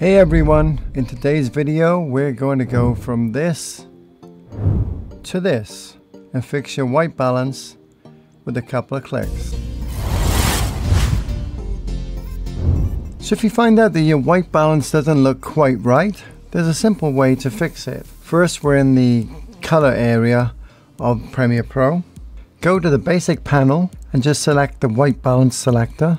Hey everyone, in today's video we're going to go from this to this and fix your white balance with a couple of clicks. So if you find out that your white balance doesn't look quite right, there's a simple way to fix it. First we're in the color area of Premiere Pro. Go to the basic panel and just select the white balance selector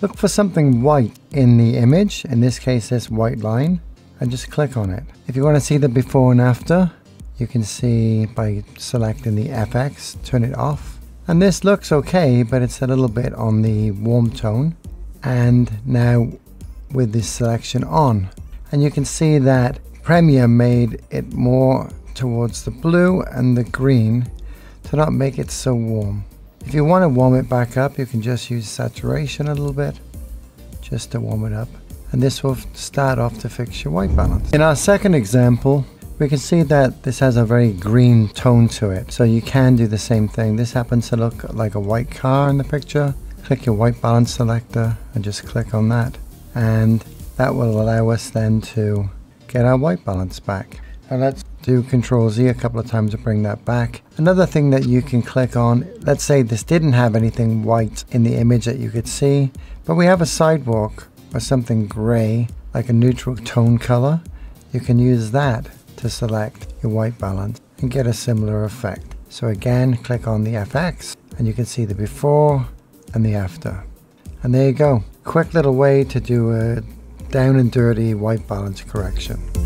Look for something white in the image, in this case this white line, and just click on it. If you want to see the before and after, you can see by selecting the FX, turn it off. And this looks okay, but it's a little bit on the warm tone. And now with this selection on, and you can see that Premiere made it more towards the blue and the green to not make it so warm. If you want to warm it back up, you can just use saturation a little bit, just to warm it up. And this will start off to fix your white balance. In our second example, we can see that this has a very green tone to it. So you can do the same thing. This happens to look like a white car in the picture. Click your white balance selector and just click on that. And that will allow us then to get our white balance back. And let's do Control Z a couple of times to bring that back. Another thing that you can click on, let's say this didn't have anything white in the image that you could see, but we have a sidewalk or something gray, like a neutral tone color. You can use that to select your white balance and get a similar effect. So again, click on the FX and you can see the before and the after. And there you go. Quick little way to do a down and dirty white balance correction.